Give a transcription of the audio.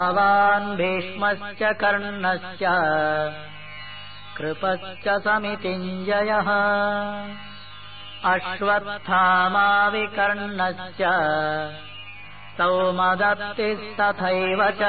भवान् भीष्मश्च कर्णश्च कृपश्च समितिञ्जयः अश्वत्थामाविकर्णश्च सौमदत्तिस्तथैव च।